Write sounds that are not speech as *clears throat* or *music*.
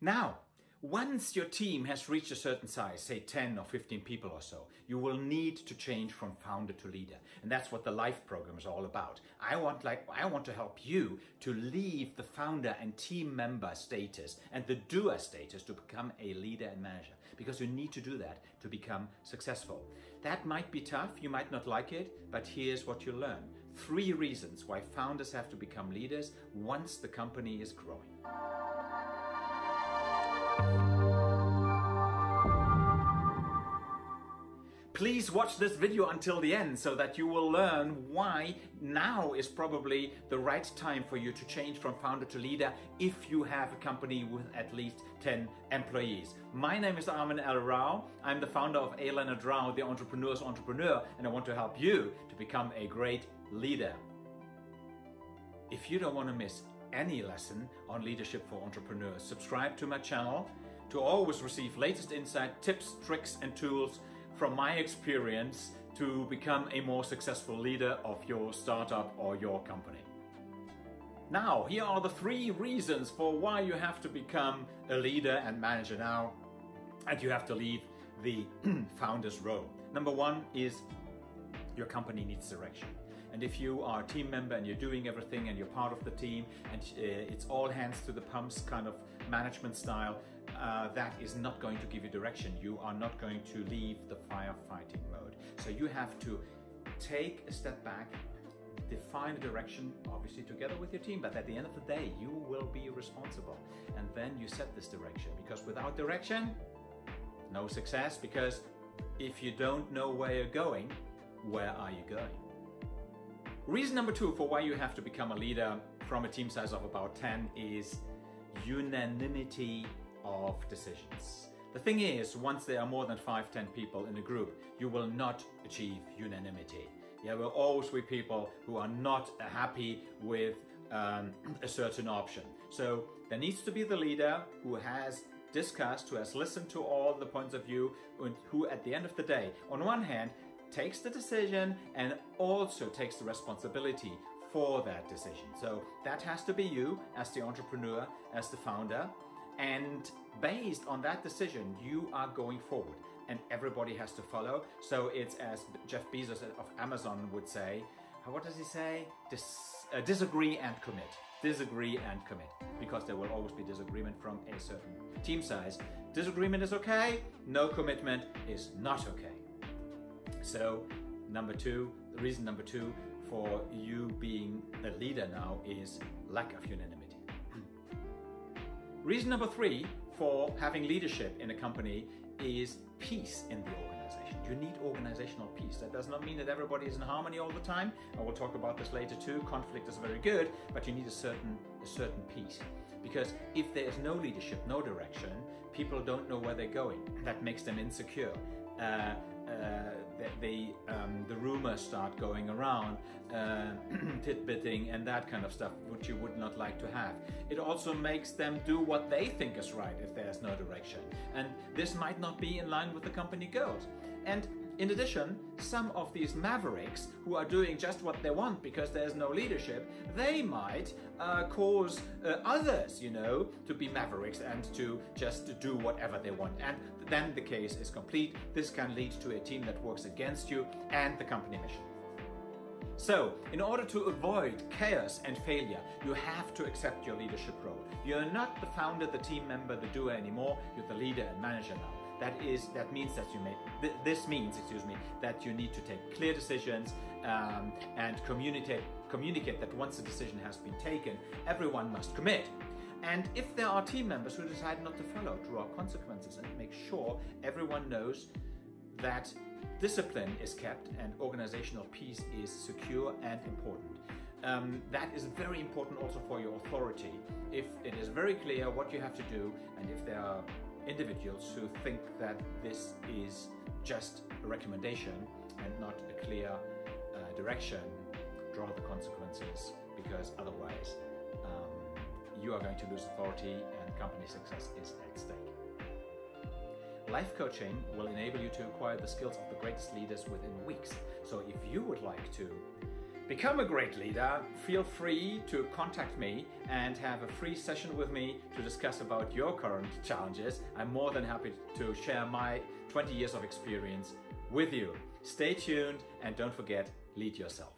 Now, once your team has reached a certain size, say 10 or 15 people or so, you will need to change from founder to leader. And that's what the life program is all about. I want like I want to help you to leave the founder and team member status and the doer status to become a leader and manager because you need to do that to become successful. That might be tough, you might not like it, but here's what you learn. Three reasons why founders have to become leaders once the company is growing. Please watch this video until the end so that you will learn why now is probably the right time for you to change from founder to leader if you have a company with at least 10 employees. My name is Armin L. Rau. I'm the founder of A. Leonard Rau, the entrepreneur's entrepreneur, and I want to help you to become a great leader. If you don't want to miss any lesson on leadership for entrepreneurs, subscribe to my channel to always receive latest insight, tips, tricks, and tools from my experience to become a more successful leader of your startup or your company. Now, here are the three reasons for why you have to become a leader and manager now, and you have to leave the *clears throat* founder's role. Number one is your company needs direction. And if you are a team member and you're doing everything and you're part of the team and uh, it's all hands to the pumps kind of management style, uh, that is not going to give you direction. You are not going to leave the firefighting mode. So you have to take a step back, define a direction, obviously together with your team, but at the end of the day, you will be responsible. And then you set this direction because without direction, no success because if you don't know where you're going, where are you going? Reason number two for why you have to become a leader from a team size of about 10 is unanimity of decisions. The thing is, once there are more than 5, 10 people in a group, you will not achieve unanimity. There will always be people who are not happy with um, a certain option. So there needs to be the leader who has discussed, who has listened to all the points of view, and who at the end of the day, on one hand, takes the decision and also takes the responsibility for that decision. So that has to be you as the entrepreneur, as the founder, and based on that decision, you are going forward and everybody has to follow. So it's as Jeff Bezos of Amazon would say, what does he say? Dis uh, disagree and commit. Disagree and commit. Because there will always be disagreement from a certain team size. Disagreement is okay, no commitment is not okay. So, number two, the reason number two for you being a leader now is lack of unanimity. *clears throat* Reason number three for having leadership in a company is peace in the organization. You need organizational peace. That does not mean that everybody is in harmony all the time. I will talk about this later too. Conflict is very good, but you need a certain a certain peace. Because if there is no leadership, no direction, people don't know where they're going. That makes them insecure. Uh, uh, that the um, the rumors start going around, uh, *clears throat* and that kind of stuff, which you would not like to have. It also makes them do what they think is right if there's no direction, and this might not be in line with the company goals. And in addition, some of these mavericks who are doing just what they want because there's no leadership, they might uh, cause uh, others, you know, to be mavericks and to just do whatever they want. And then the case is complete. This can lead to a team that works against you and the company mission. So, in order to avoid chaos and failure, you have to accept your leadership role. You're not the founder, the team member, the doer anymore. You're the leader and manager now that is that means that you make th this means excuse me that you need to take clear decisions um, and communicate communicate that once the decision has been taken everyone must commit and if there are team members who decide not to follow draw consequences and make sure everyone knows that discipline is kept and organizational peace is secure and important um, that is very important also for your authority. If it is very clear what you have to do and if there are individuals who think that this is just a recommendation and not a clear uh, direction, draw the consequences because otherwise um, you are going to lose authority and company success is at stake. Life coaching will enable you to acquire the skills of the greatest leaders within weeks. So if you would like to become a great leader, feel free to contact me and have a free session with me to discuss about your current challenges. I'm more than happy to share my 20 years of experience with you. Stay tuned and don't forget, lead yourself.